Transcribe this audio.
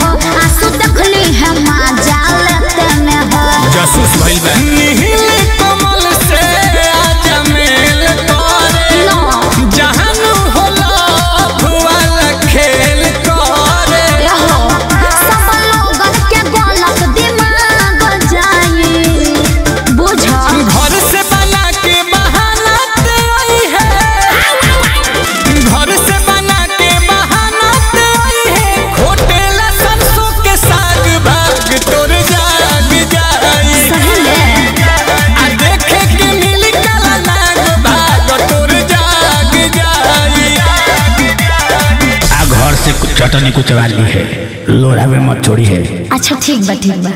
how चटनी कुछ वाली है। लोरा में मत छोड़ी है अच्छा ठीक बा ठीक बा।